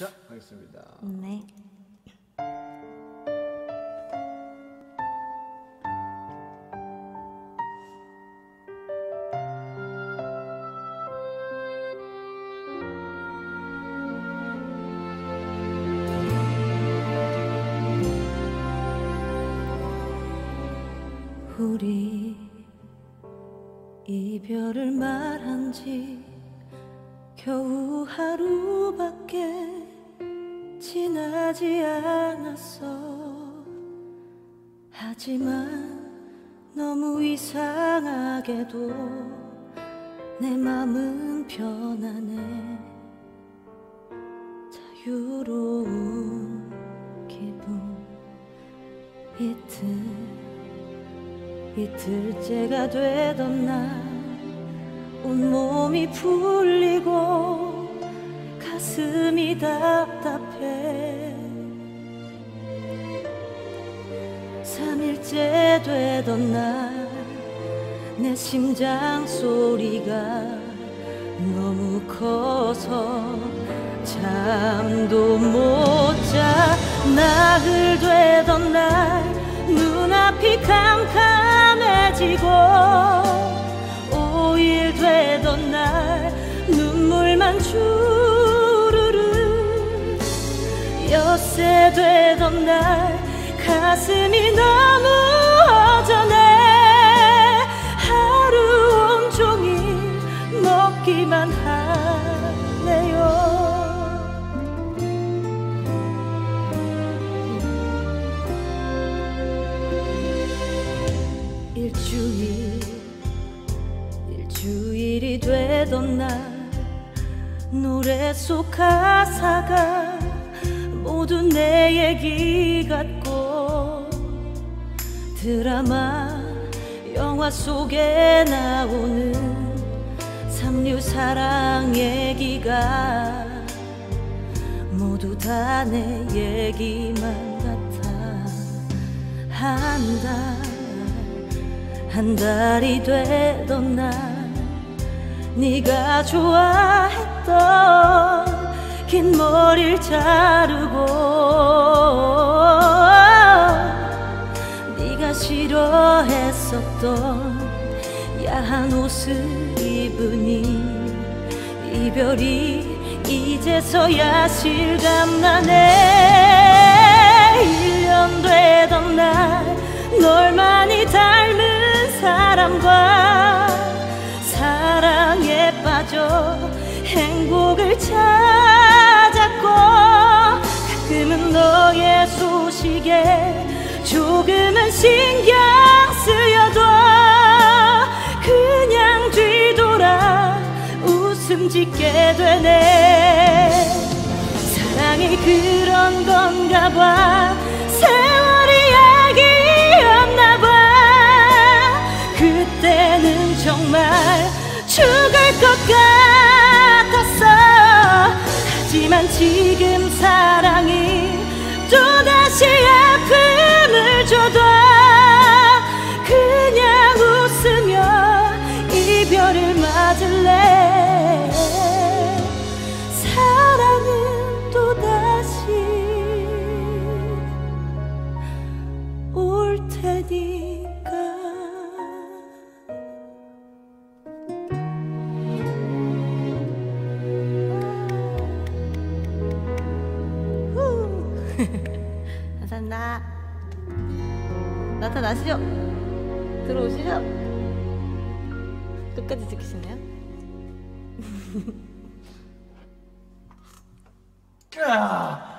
자, 하겠습니다. 네. 우리 이별을 말한 지 겨우 하루밖에 지나지 않았어. 하지만 너무 이상하게도 내 맘은 편하네 자유로운 기분. 이틀 이틀째가 되던 날 온몸이 풀리고 가슴이 답답해. 3일째 되던 날 내 심장 소리가 너무 커서 잠도 못 자. 나흘 되던 날 날 가슴이 너무 허전해. 하루 온종일 먹기만 할래요. 일주일 일주일이 되던 날 노래 속 가사가 얘기 같고 드라마 영화 속에 나오는 삼류 사랑 얘기가 모두 다 내 얘기만 같아 한 달 한 달이 되던 날 네가 좋아했던 긴 머리를 자르고 옷을 입으니 이별이 이제서야 실감나네. 1년 되던 날 널 많이 닮은 사람과 사랑에 빠져 행복을 찾았고 가끔은 너의 소식에 조금은 신경 되네. 사랑이 그런 건가 봐. 세월이 약이었나 봐. 그때는 정말 죽을 것 같았어. 하지만 지금 감사합니다. 나타나시죠? 들어오시죠? 끝까지 지키시네요. 아,